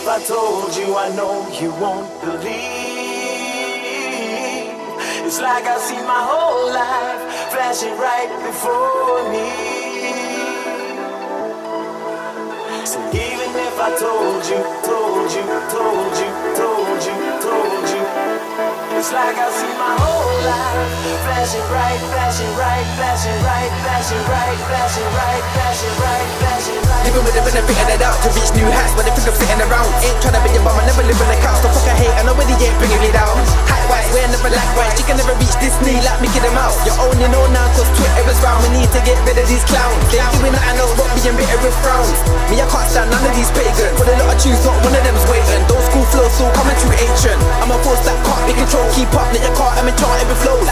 if I told you, I know you won't believe. It's like I see my whole life flashing right before me. So even if I told you, told you, told you, told you, told you, it's like I see my whole life flashing right, flashing right, flashing right, flashing right, flashing right, flashing right, flashing right. Living with the benefit of the doubt to reach new heights, but they think I'm sitting around. Ain't trying to be a bum, I never live in a couch. The fuck I hate, I know where they ain't bringing me down. High white, wear never like white. You can never reach this knee like Mickey the Mouse. You only know now cause Twitter is round. We need to get rid of these clowns. They doing I know, but being bitter with frowns. Me, I can't stand none of these pagans. Put a lot of tunes, not one of them's waiting. Those school flows still coming through ancient. I'm a force that can't be controlled. Keep up, now you can't, I'm in chart every flow.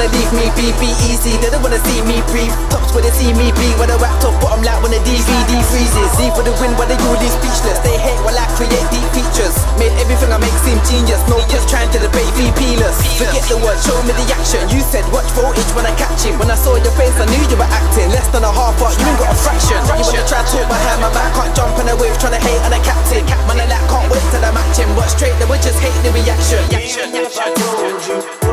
Wanna leave me be, be easy. They don't wanna see me breathe. Tops where they see me be, where the rap top bottom like when the DVD freezes. Z for the win, where they you leave speechless. They hate while I create deep features. Made everything I make seem genius. No just trying to debate VP-less. Forget the word, show me the action. You said watch voltage when I catch him. When I saw your face, I knew you were acting. Less than a half part, you ain't got a fraction. You wanna try to talk behind my back, can't jump on a wave, trying to hate on a captain. Man, I like can't wait till I match him. But straight, they would just hate the reaction. Even if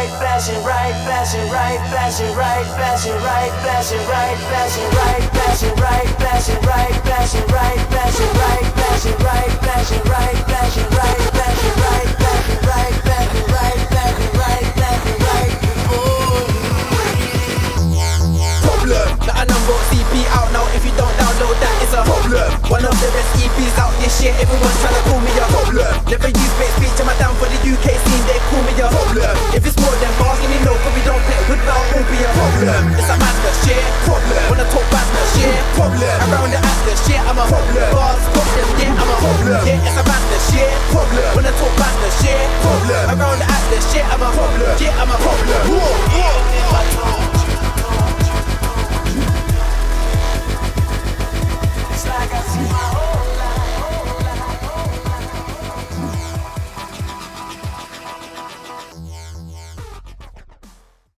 right, flashing right, flashing right, flashing right, flashing right, flashing right, flashing right, flashing right, flashing right, flashing right, flashing right, flashing right, flashing right. around the Asda yeah, I'm a problem. Bars, problem, yeah, I'm a problem. Yeah, it's a master shit, problem. When I talk master shit, problem. Around the Asda yeah, I'm a problem. Yeah, I'm a problem.